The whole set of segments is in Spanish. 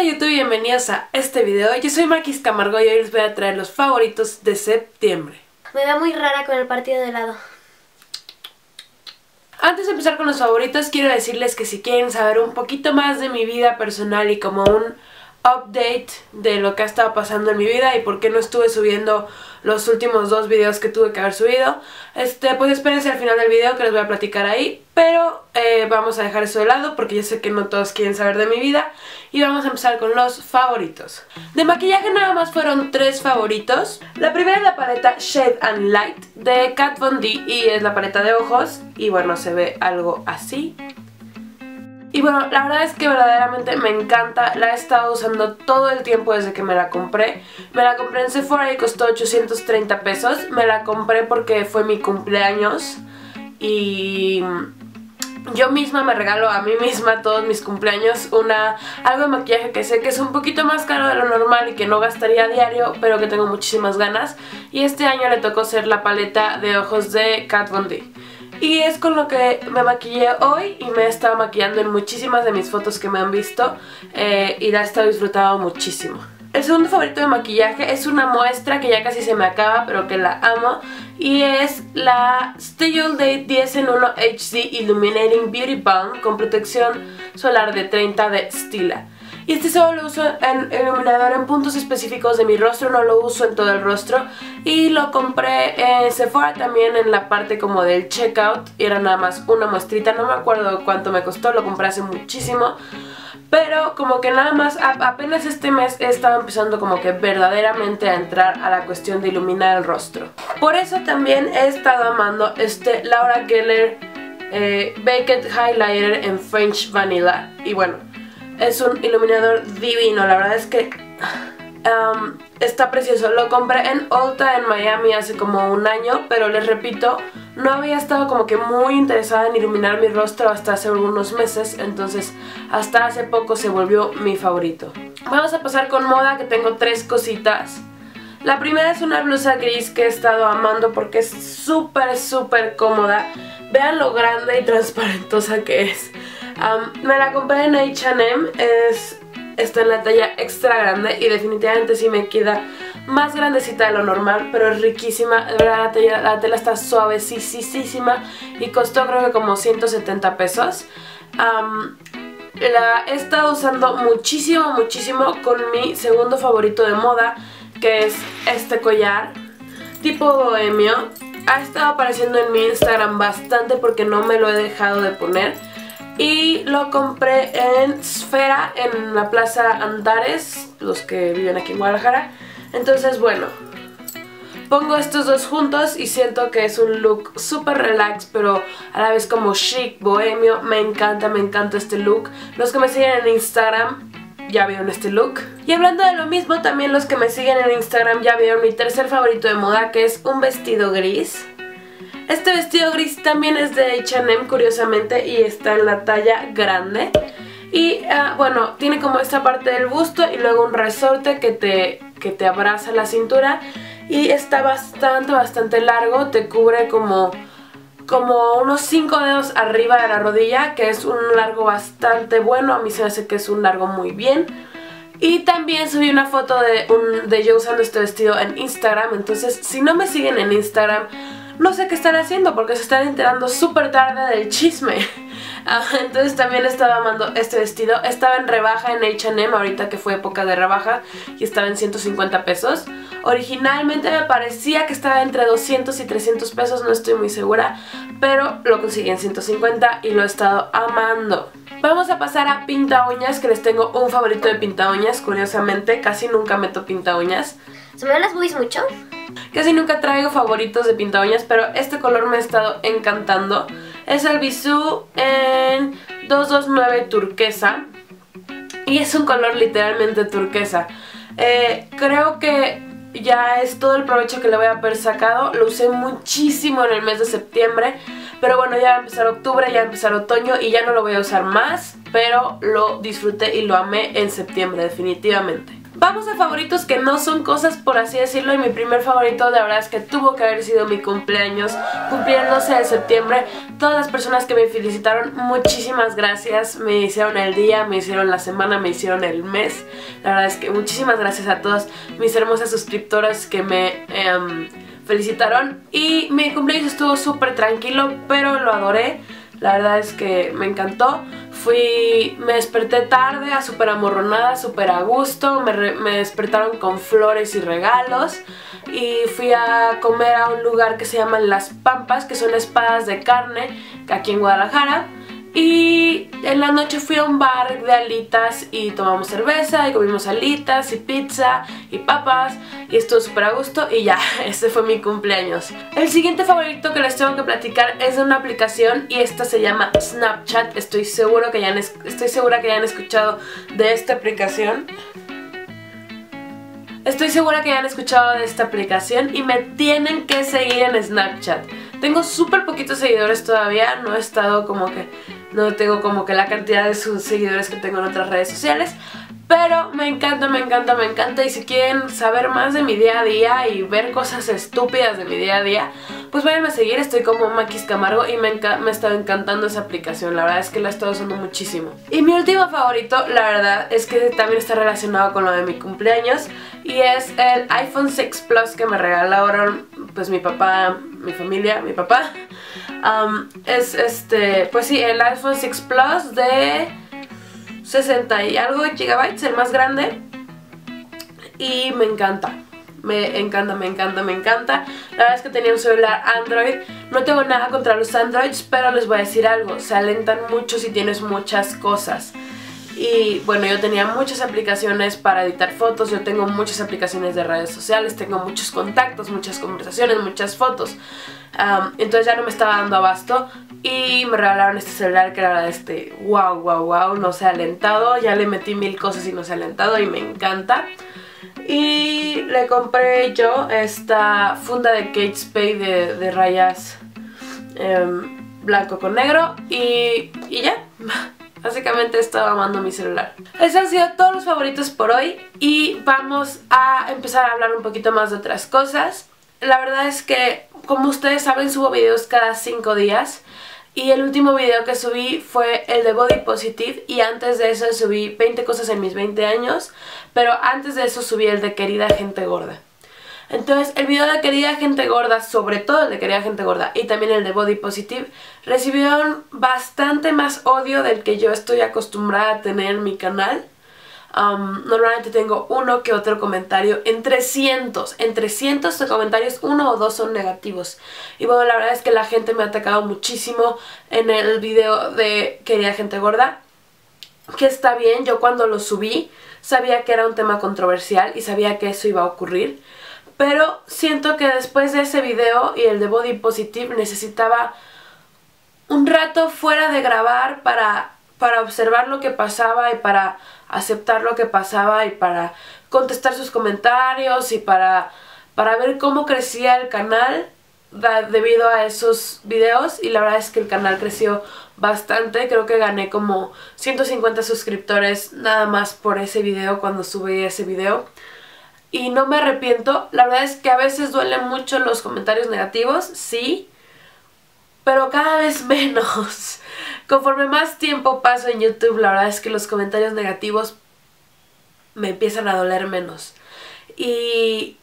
Hola YouTube y bienvenidos a este video. Yo soy Maquis Camargo y hoy les voy a traer los favoritos de septiembre. Me veo muy rara con el partido de helado. Antes de empezar con los favoritos, quiero decirles que si quieren saber un poquito más de mi vida personal y como un update de lo que ha estado pasando en mi vida y por qué no estuve subiendo los últimos dos videos que tuve que haber subido. Este, pues espérense al final del video que les voy a platicar ahí, pero eh, vamos a dejar eso de lado porque yo sé que no todos quieren saber de mi vida y vamos a empezar con los favoritos. De maquillaje nada más fueron tres favoritos. La primera es la paleta Shade and Light de Kat Von D y es la paleta de ojos y bueno, se ve algo así. Y bueno, la verdad es que verdaderamente me encanta, la he estado usando todo el tiempo desde que me la compré. Me la compré en Sephora y costó 830 pesos, me la compré porque fue mi cumpleaños y yo misma me regalo a mí misma todos mis cumpleaños una algo de maquillaje que sé que es un poquito más caro de lo normal y que no gastaría diario, pero que tengo muchísimas ganas. Y este año le tocó ser la paleta de ojos de Kat Von D. Y es con lo que me maquillé hoy y me he estado maquillando en muchísimas de mis fotos que me han visto eh, y la he estado disfrutando muchísimo. El segundo favorito de maquillaje es una muestra que ya casi se me acaba pero que la amo y es la Stay Day 10 en 1 HD Illuminating Beauty Balm con protección solar de 30 de Stila. Y este solo lo uso en iluminador en puntos específicos de mi rostro, no lo uso en todo el rostro. Y lo compré en Sephora también en la parte como del checkout. Era nada más una muestrita, no me acuerdo cuánto me costó, lo compré hace muchísimo. Pero como que nada más, apenas este mes he estado empezando como que verdaderamente a entrar a la cuestión de iluminar el rostro. Por eso también he estado amando este Laura Geller eh, Baked Highlighter en French Vanilla. Y bueno, es un iluminador divino, la verdad es que está precioso. Lo compré en Ulta en Miami hace como un año, pero les repito, no había estado como que muy interesada en iluminar mi rostro hasta hace algunos meses, entonces hasta hace poco se volvió mi favorito. Vamos a pasar con moda, que tengo tres cositas. La primera es una blusa gris que he estado amando porque es súper, súper cómoda. Vean lo grande y transparentosa que es me la compré en H&M, es, está en la talla extra grande y definitivamente sí me queda más grandecita de lo normal, pero es riquísima, de verdad la, tela está suavecísima y costó creo que como 170 pesos. la he estado usando muchísimo, muchísimo con mi segundo favorito de moda, que es este collar tipo bohemio. Ha estado apareciendo en mi Instagram bastante porque no me lo he dejado de poner y lo compré en Sfera, en la Plaza Andares, los que viven aquí en Guadalajara. Entonces, bueno, pongo estos dos juntos y siento que es un look súper relax, pero a la vez como chic, bohemio. Me encanta, me encanta este look. Los que me siguen en Instagram ya vieron este look. Y hablando de lo mismo, también los que me siguen en Instagram ya vieron mi tercer favorito de moda, que es un vestido gris. Este vestido gris también es de H&M curiosamente y está en la talla grande. Y ah, bueno, tiene como esta parte del busto y luego un resorte que te, que te abraza la cintura. Y está bastante, bastante largo, te cubre como, como unos 5 dedos arriba de la rodilla, que es un largo bastante bueno. A mí se me hace que es un largo muy bien. Y también subí una foto de, de yo usando este vestido en Instagram, entonces si no me siguen en Instagram no sé qué están haciendo porque se están enterando súper tarde del chisme. Ah, entonces también estaba amando este vestido. Estaba en rebaja en H&M ahorita que fue época de rebaja y estaba en 150 pesos. Originalmente me parecía que estaba entre 200 y 300 pesos, no estoy muy segura, pero lo conseguí en 150 y lo he estado amando. Vamos a pasar a pinta uñas, que les tengo un favorito de pinta uñas, curiosamente, casi nunca meto pinta uñas. ¿Se me ven las boobies mucho? Casi nunca traigo favoritos de pinta uñas, pero este color me ha estado encantando. Es el Bisú en 229 turquesa. Y es un color literalmente turquesa. Eh, creo que ya es todo el provecho que le voy a haber sacado. Lo usé muchísimo en el mes de septiembre. Pero bueno, ya va a empezar octubre, ya va a empezar otoño y ya no lo voy a usar más. Pero lo disfruté y lo amé en septiembre, definitivamente. Vamos a favoritos que no son cosas por así decirlo y mi primer favorito de verdad es que tuvo que haber sido mi cumpleaños, cumplí el 12 de septiembre, todas las personas que me felicitaron, muchísimas gracias, me hicieron el día, me hicieron la semana, me hicieron el mes, la verdad es que muchísimas gracias a todas mis hermosas suscriptoras que me... Em, felicitaron. Y mi cumpleaños estuvo súper tranquilo pero lo adoré la verdad es que me encantó. Fui, me desperté tarde, a súper amorronada, súper a gusto, me, me despertaron con flores y regalos. Y fui a comer a un lugar que se llama Las Pampas, que son espadas de carne, aquí en Guadalajara. Y en la noche fui a un bar de alitas y tomamos cerveza y comimos alitas y pizza y papas y estuvo súper a gusto y ya, este fue mi cumpleaños. El siguiente favorito que les tengo que platicar es de una aplicación y esta se llama Snapchat. Estoy, seguro que ya han, estoy segura que ya han escuchado de esta aplicación. Estoy segura que ya han escuchado de esta aplicación y me tienen que seguir en Snapchat. Tengo súper poquitos seguidores todavía, no he estado como que... No tengo como que la cantidad de sus seguidores que tengo en otras redes sociales pero me encanta, me encanta, me encanta y si quieren saber más de mi día a día y ver cosas estúpidas de mi día a día, pues váyanme a seguir, estoy como Maquis Camargo y me, me ha estado encantando esa aplicación, la verdad es que la he estado usando muchísimo. Y mi último favorito, la verdad, es que también está relacionado con lo de mi cumpleaños y es el iPhone 6 Plus que me regalaron pues mi papá, mi familia, mi papá. Es este, pues sí, el iPhone 6 Plus de 60 y algo gigabytes, el más grande. Y me encanta. Me encanta, me encanta, me encanta. La verdad es que tenía un celular Android. No tengo nada contra los Androids, pero les voy a decir algo. Se alentan mucho si tienes muchas cosas. Y bueno, yo tenía muchas aplicaciones para editar fotos, yo tengo muchas aplicaciones de redes sociales, tengo muchos contactos, muchas conversaciones, muchas fotos. entonces ya no me estaba dando abasto y me regalaron este celular que era este wow, wow, wow, no se ha alentado, ya le metí mil cosas y no se ha alentado y me encanta. Y le compré yo esta funda de Kate Spade de, rayas em, blanco con negro y, y ya. Básicamente estaba amando mi celular. Esos han sido todos los favoritos por hoy y vamos a empezar a hablar un poquito más de otras cosas. La verdad es que, como ustedes saben, subo videos cada 5 días y el último video que subí fue el de Body Positive y antes de eso subí 20 cosas en mis 20 años, pero antes de eso subí el de Querida Gente Gorda. Entonces el video de Querida Gente Gorda, sobre todo el de Querida Gente Gorda y también el de Body Positive, recibieron bastante más odio del que yo estoy acostumbrada a tener en mi canal. Um, normalmente tengo uno que otro comentario, entre cientos, entre cientos de comentarios, uno o dos son negativos. Y bueno, la verdad es que la gente me ha atacado muchísimo en el video de Querida Gente Gorda, que está bien, yo cuando lo subí sabía que era un tema controversial y sabía que eso iba a ocurrir. Pero siento que después de ese video y el de Body Positive necesitaba un rato fuera de grabar para, para observar lo que pasaba y para aceptar lo que pasaba y para contestar sus comentarios y para, para ver cómo crecía el canal debido a esos videos. Y la verdad es que el canal creció bastante, creo que gané como 150 suscriptores nada más por ese video cuando subí ese video y no me arrepiento. La verdad es que a veces duelen mucho los comentarios negativos, sí, pero cada vez menos. Conforme más tiempo paso en YouTube, la verdad es que los comentarios negativos me empiezan a doler menos. Y,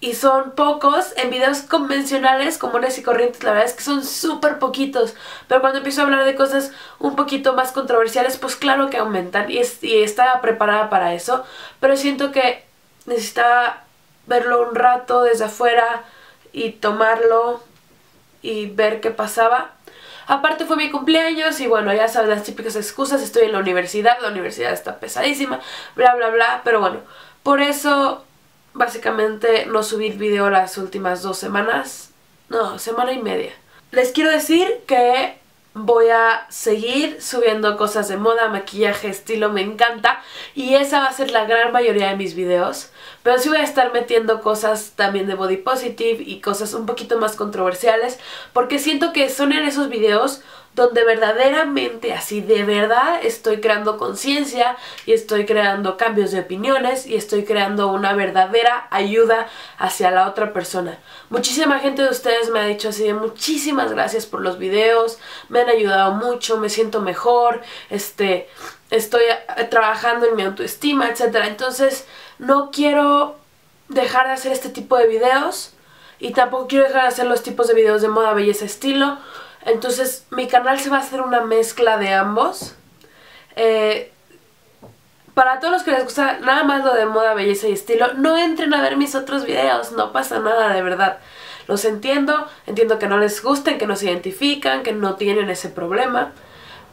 y son pocos en videos convencionales, comunes y corrientes, la verdad es que son súper poquitos. Pero cuando empiezo a hablar de cosas un poquito más controversiales, pues claro que aumentan y, y estaba preparada para eso. Pero siento que necesitaba verlo un rato desde afuera y tomarlo y ver qué pasaba. Aparte fue mi cumpleaños y bueno, ya sabes las típicas excusas, estoy en la universidad, la universidad está pesadísima, bla bla bla, pero bueno, por eso básicamente no subí video las últimas dos semanas, no, semana y media. Les quiero decir que voy a seguir subiendo cosas de moda, maquillaje, estilo, me encanta. Y esa va a ser la gran mayoría de mis videos. Pero sí voy a estar metiendo cosas también de body positive y cosas un poquito más controversiales porque siento que son en esos videos donde verdaderamente, así de verdad, estoy creando conciencia y estoy creando cambios de opiniones y estoy creando una verdadera ayuda hacia la otra persona. Muchísima gente de ustedes me ha dicho así de muchísimas gracias por los videos, me han ayudado mucho, me siento mejor, este, estoy eh, trabajando en mi autoestima, etc. Entonces, no quiero dejar de hacer este tipo de videos y tampoco quiero dejar de hacer los tipos de videos de moda, belleza, estilo entonces mi canal se va a hacer una mezcla de ambos. Eh, para todos los que les gusta nada más lo de moda, belleza y estilo, no entren a ver mis otros videos, no pasa nada de verdad. Los entiendo, entiendo que no les gusten, que no se identifican, que no tienen ese problema.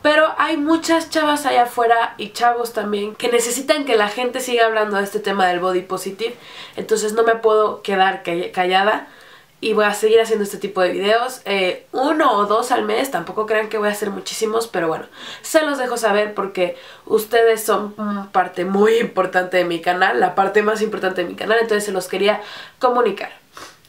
Pero hay muchas chavas allá afuera y chavos también que necesitan que la gente siga hablando de este tema del body positive. Entonces no me puedo quedar callada y voy a seguir haciendo este tipo de videos. Eh, uno o dos al mes, tampoco crean que voy a hacer muchísimos, pero bueno, se los dejo saber porque ustedes son parte muy importante de mi canal, la parte más importante de mi canal, entonces se los quería comunicar.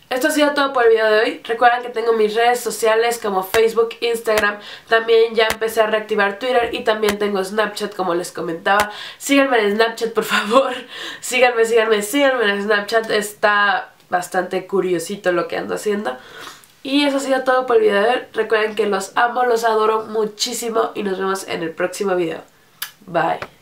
Esto ha sido todo por el video de hoy. Recuerden que tengo mis redes sociales como Facebook, Instagram. También ya empecé a reactivar Twitter y también tengo Snapchat como les comentaba. Síganme en Snapchat por favor. Síganme, síganme, síganme en Snapchat. Está bastante curiosito lo que ando haciendo. Y eso ha sido todo por el video de hoy. Recuerden que los amo, los adoro muchísimo y nos vemos en el próximo video. Bye.